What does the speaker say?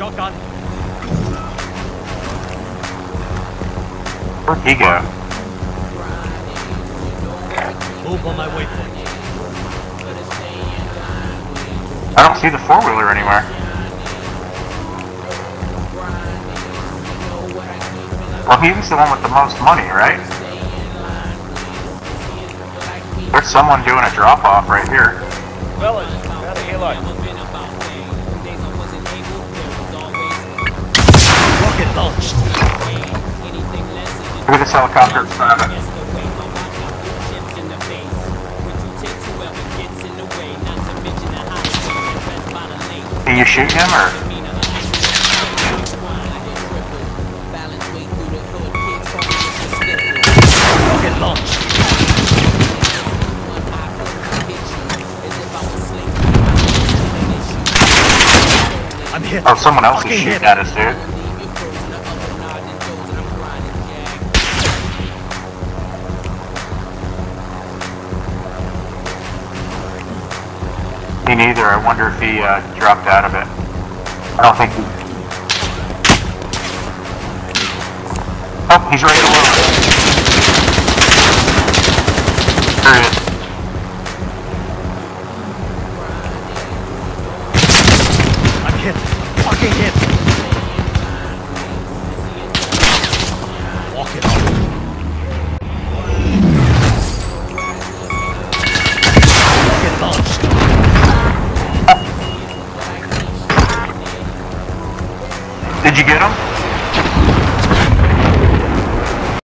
Shotgun. Where'd he go? Move on my waypoint. I don't see the four wheeler anywhere. Well, he's the one with the most money, right? There's someone doing a drop off right here. Fellas, out of here Look at this helicopter. Uh, Can you shoot him or? Rocket. I'm hit. Oh, someone else is shooting hit. at us, dude. Me neither. I wonder if he uh, dropped out of it. I don't think he. Oh, he's right below us. There he is. I'm hit. Fucking hit. Walk it off. Did you get him?